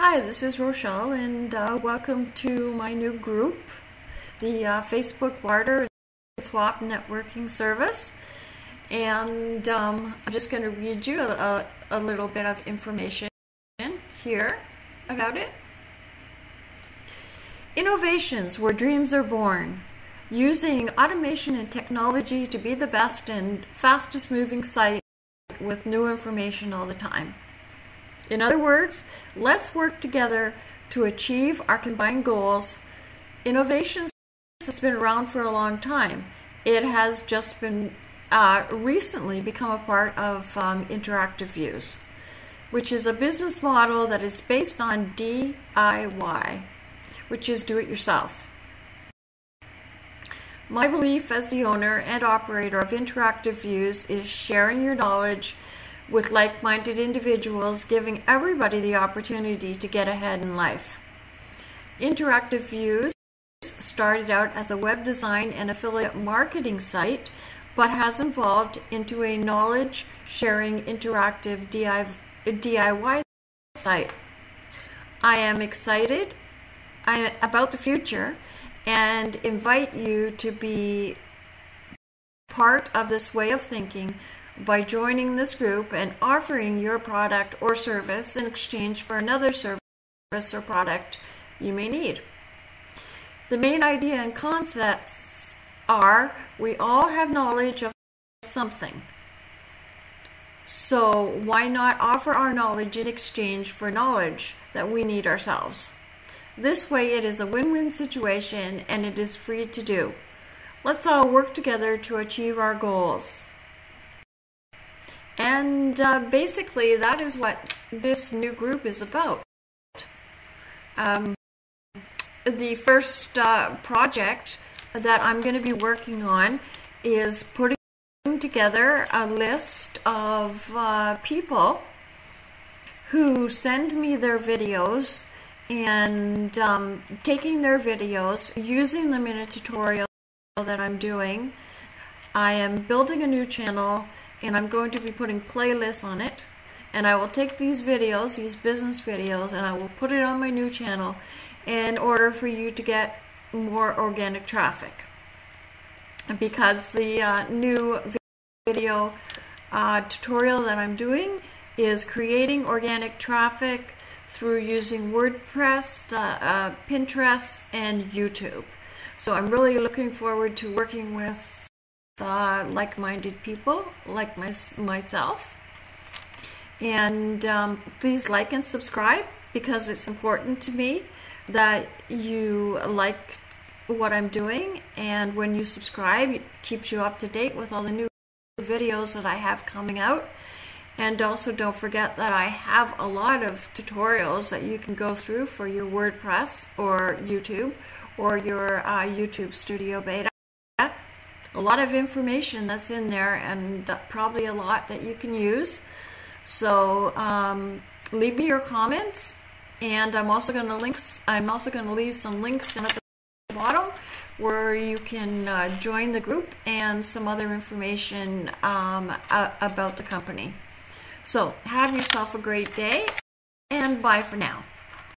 Hi, this is Rochelle, and uh, welcome to my new group, the uh, Facebook Barter and Swap Networking Service. And um, I'm just going to read you a, a little bit of information here about it. Innovations where dreams are born. Using automation and technology to be the best and fastest moving site with new information all the time. In other words, let's work together to achieve our combined goals. Innovations has been around for a long time. It has just been uh, recently become a part of um, interactive views, which is a business model that is based on DIY, which is do it yourself. My belief as the owner and operator of Interactive Views is sharing your knowledge with like minded individuals, giving everybody the opportunity to get ahead in life. Interactive Views started out as a web design and affiliate marketing site, but has evolved into a knowledge sharing interactive DIY site. I am excited about the future and invite you to be part of this way of thinking by joining this group and offering your product or service in exchange for another service or product you may need. The main idea and concepts are we all have knowledge of something. So, why not offer our knowledge in exchange for knowledge that we need ourselves? This way, it is a win win situation and it is free to do. Let's all work together to achieve our goals. And uh, basically, that is what this new group is about. Um, the first uh, project that I'm going to be working on is putting together a list of uh, people who send me their videos and um, taking their videos, using them in a tutorial that I'm doing. I am building a new channel and I'm going to be putting playlists on it. And I will take these videos, these business videos, and I will put it on my new channel in order for you to get more organic traffic. Because the uh, new video uh, tutorial that I'm doing is creating organic traffic through using WordPress, uh, uh Pinterest, and YouTube. So I'm really looking forward to working with like-minded people like my, myself. And um, please like and subscribe because it's important to me that you like what I'm doing. And when you subscribe, it keeps you up to date with all the new videos that I have coming out. And also don't forget that I have a lot of tutorials that you can go through for your WordPress or YouTube or your uh, YouTube Studio Beta a lot of information that's in there and probably a lot that you can use. So um, leave me your comments and I'm also going to links I'm also going to leave some links down at the bottom where you can uh, join the group and some other information um, about the company. So have yourself a great day and bye for now.